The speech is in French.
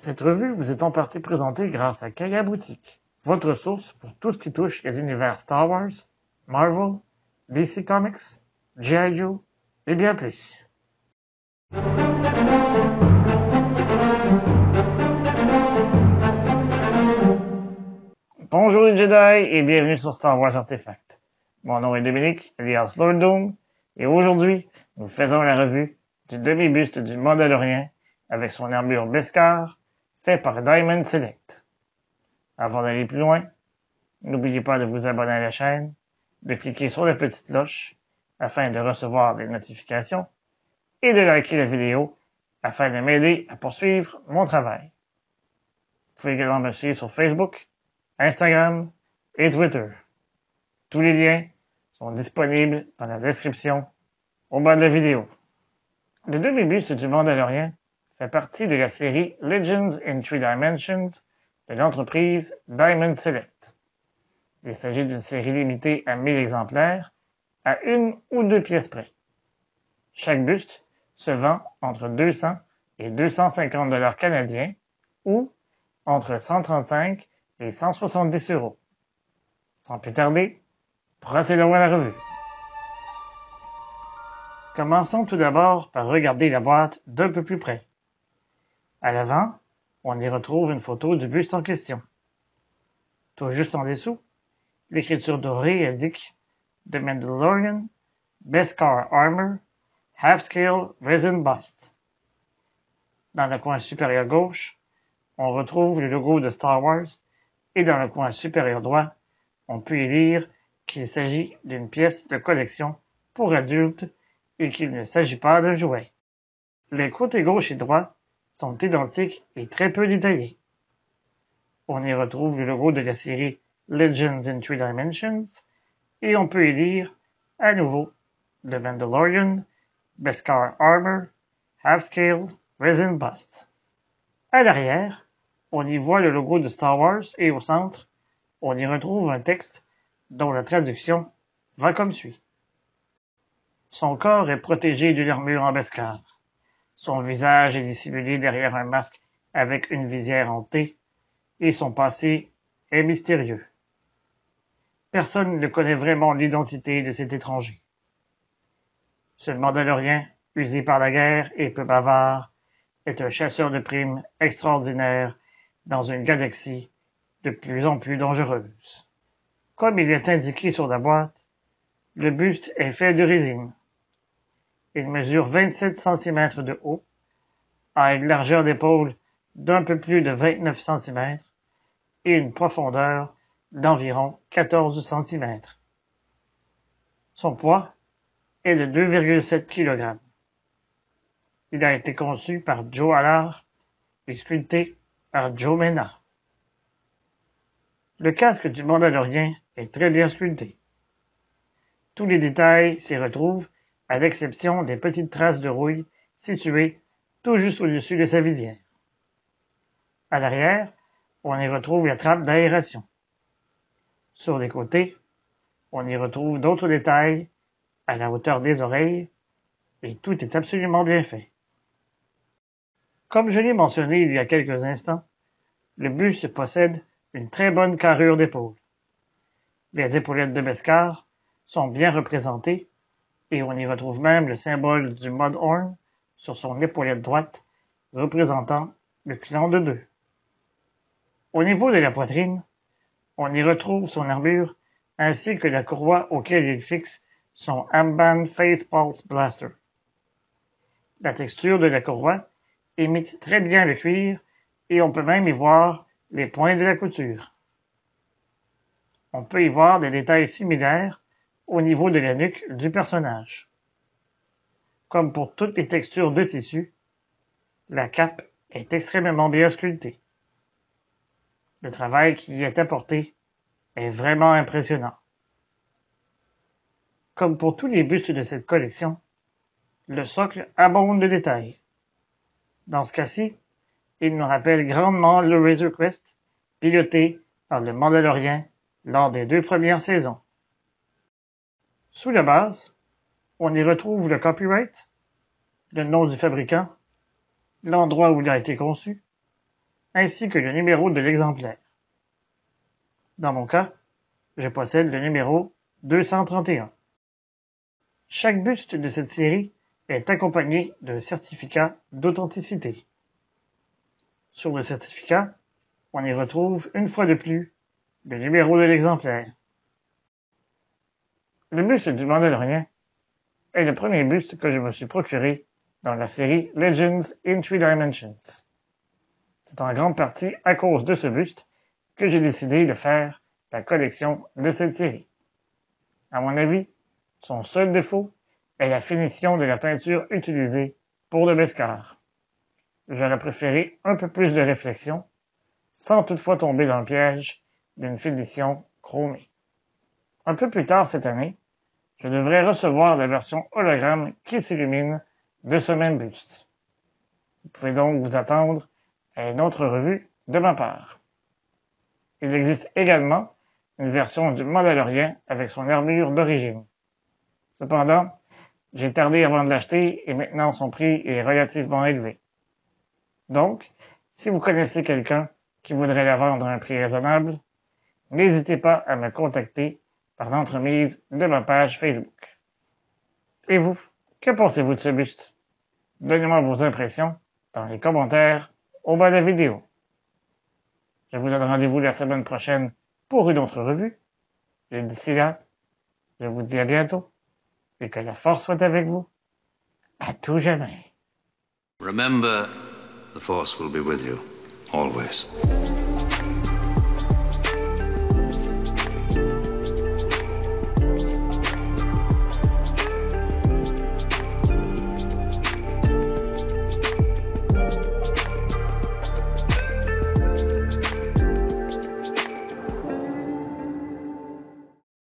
Cette revue vous est en partie présentée grâce à Kaya Boutique, votre source pour tout ce qui touche les univers Star Wars, Marvel, DC Comics, G.I. Joe et bien plus. Bonjour les Jedi et bienvenue sur Star Wars Artefact. Mon nom est Dominique, alias Lord Doom, et aujourd'hui, nous faisons la revue du demi-buste du Mandalorien avec son armure Beskar par Diamond Select. Avant d'aller plus loin, n'oubliez pas de vous abonner à la chaîne, de cliquer sur la petite cloche afin de recevoir des notifications et de liker la vidéo afin de m'aider à poursuivre mon travail. Vous pouvez également me suivre sur Facebook, Instagram et Twitter. Tous les liens sont disponibles dans la description au bas de la vidéo. Le demi-buste du Mandalorien fait partie de la série Legends in Three Dimensions de l'entreprise Diamond Select. Il s'agit d'une série limitée à 1000 exemplaires, à une ou deux pièces près. Chaque buste se vend entre 200 et 250 dollars canadiens ou entre 135 et 170 euros. Sans plus tarder, procédons à la revue. Commençons tout d'abord par regarder la boîte d'un peu plus près. À l'avant, on y retrouve une photo du buste en question. Tout juste en dessous, l'écriture dorée indique The Mandalorian, Beskar Armor, Half Scale Resin Bust. Dans le coin supérieur gauche, on retrouve le logo de Star Wars et dans le coin supérieur droit, on peut y lire qu'il s'agit d'une pièce de collection pour adultes et qu'il ne s'agit pas d'un jouet. Les côtés gauche et droit sont identiques et très peu détaillés. On y retrouve le logo de la série Legends in Three Dimensions et on peut y lire à nouveau The Mandalorian, Beskar Armor, Half Scale, Resin Bust. À l'arrière, on y voit le logo de Star Wars et au centre, on y retrouve un texte dont la traduction va comme suit. Son corps est protégé d'une armure en Beskar. Son visage est dissimulé derrière un masque avec une visière hantée, et son passé est mystérieux. Personne ne connaît vraiment l'identité de cet étranger. Ce Mandalorien, usé par la guerre et peu bavard, est un chasseur de primes extraordinaire dans une galaxie de plus en plus dangereuse. Comme il est indiqué sur la boîte, le buste est fait de résine. Il mesure 27 cm de haut, a une largeur d'épaule d'un peu plus de 29 cm et une profondeur d'environ 14 cm. Son poids est de 2,7 kg. Il a été conçu par Joe Allard et sculpté par Joe Mena. Le casque du Mandalorien est très bien sculpté. Tous les détails s'y retrouvent à l'exception des petites traces de rouille situées tout juste au-dessus de sa visière. À l'arrière, on y retrouve la trappe d'aération. Sur les côtés, on y retrouve d'autres détails à la hauteur des oreilles, et tout est absolument bien fait. Comme je l'ai mentionné il y a quelques instants, le buste possède une très bonne carrure d'épaule. Les épaulettes de Bescar sont bien représentées et on y retrouve même le symbole du Mudhorn sur son épaulette droite, représentant le clan de deux. Au niveau de la poitrine, on y retrouve son armure ainsi que la courroie auquel il fixe son Amban Face Pulse Blaster. La texture de la courroie imite très bien le cuir et on peut même y voir les points de la couture. On peut y voir des détails similaires au niveau de la nuque du personnage. Comme pour toutes les textures de tissu, la cape est extrêmement bien sculptée. Le travail qui y est apporté est vraiment impressionnant. Comme pour tous les bustes de cette collection, le socle abonde de détails. Dans ce cas-ci, il nous rappelle grandement le Razor Quest, piloté par le Mandalorien lors des deux premières saisons. Sous la base, on y retrouve le copyright, le nom du fabricant, l'endroit où il a été conçu, ainsi que le numéro de l'exemplaire. Dans mon cas, je possède le numéro 231. Chaque buste de cette série est accompagné d'un certificat d'authenticité. Sur le certificat, on y retrouve une fois de plus le numéro de l'exemplaire. Le buste du Mandalorien est le premier buste que je me suis procuré dans la série Legends in Three Dimensions. C'est en grande partie à cause de ce buste que j'ai décidé de faire la collection de cette série. À mon avis, son seul défaut est la finition de la peinture utilisée pour le Beskar. J'aurais préféré un peu plus de réflexion, sans toutefois tomber dans le piège d'une finition chromée. Un peu plus tard cette année, je devrais recevoir la version hologramme qui s'illumine de ce même buste. Vous pouvez donc vous attendre à une autre revue de ma part. Il existe également une version du Mandalorien avec son armure d'origine. Cependant, j'ai tardé avant de l'acheter et maintenant son prix est relativement élevé. Donc, si vous connaissez quelqu'un qui voudrait la vendre à un prix raisonnable, n'hésitez pas à me contacter par l'entremise de ma page Facebook. Et vous, que pensez-vous de ce buste? Donnez-moi vos impressions dans les commentaires au bas de la vidéo. Je vous donne rendez-vous la semaine prochaine pour une autre revue. Et d'ici là, je vous dis à bientôt et que la force soit avec vous. À tout jamais. Remember, the force will be with you, always.